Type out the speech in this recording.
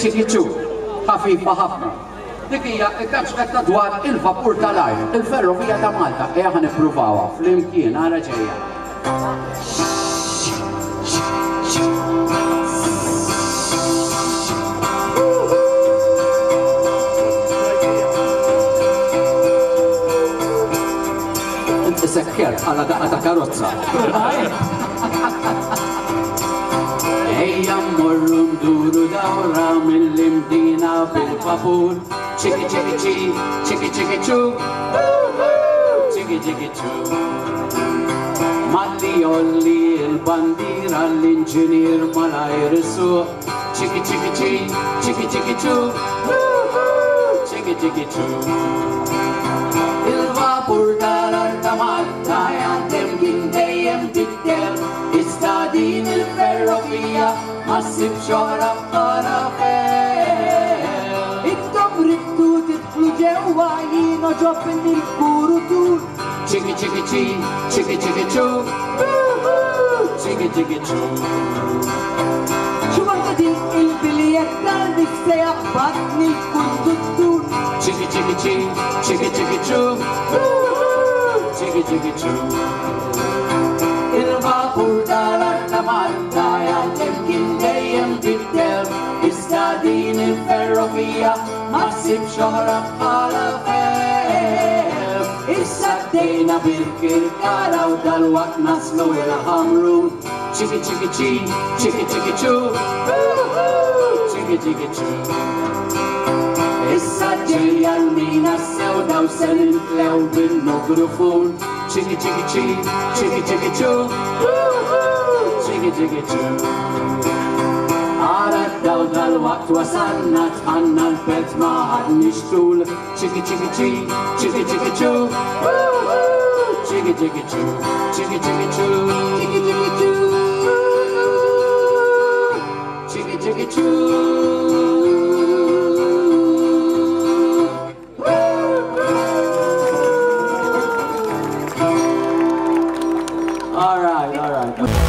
ċiki ċiki ħafifa ħafna. Dik hija kanċetta dwar il-vapur tal-ajr, il-ferrovija ta' Malta, eja ħan ippruvawa fl-imkien għara ġejja. Sekker għala daqqa ta' karozza. Mill-imdina bil-vapur. Ċiki ċiki ċi, ċiki ċiki ċu, ċiki ċiki ċu. Malli jolli il-bandira l-inġinier malajr suq. Ċiki ċiki ċi, ċiki ċiki ċu, ċiki ċiki ċu. Il-vapur tal-arta Malta jaħdem kien dejjem tiddem Iżda il-ferrovija ma ssib xoħra bħala fel jino ġobbin il-kuru tur Ċiki ċiki ċi, ċiki ċiki ċu Ċiki ċiki ċu Xumanta din il-biljet tal-nifse jaqbatni l-konduttur Ċiki ċiki ċi, ċiki ċiki ċu Ċiki ċiki ċu Il-vapur tal-arta Malta jaħdem kien dejjem tiddem Iżda din il-ferrovija ma ssib xoħra bħala fel Għaddejna bil-kirkara u dal-waqt naslu il-ħamru Ċiki ċiki ċi, ċiki ċiki ċu. Ċiki ċiki ċu. Issa ġejja l-mina sewda u sen intlew bil-mikrofon Ċiki ċiki ċi, ċiki ċiki ċu. Ċiki ċiki ċu. هذا الوقت وصلنا تحنا البيت ما عادني شتول تشيكي تشيكي تشي تشيكي تشيكي تشو تشيكي تشيكي تشو تشيكي تشيكي تشو تشيكي تشيكي تشو تشيكي تشيكي تشو All right, all right.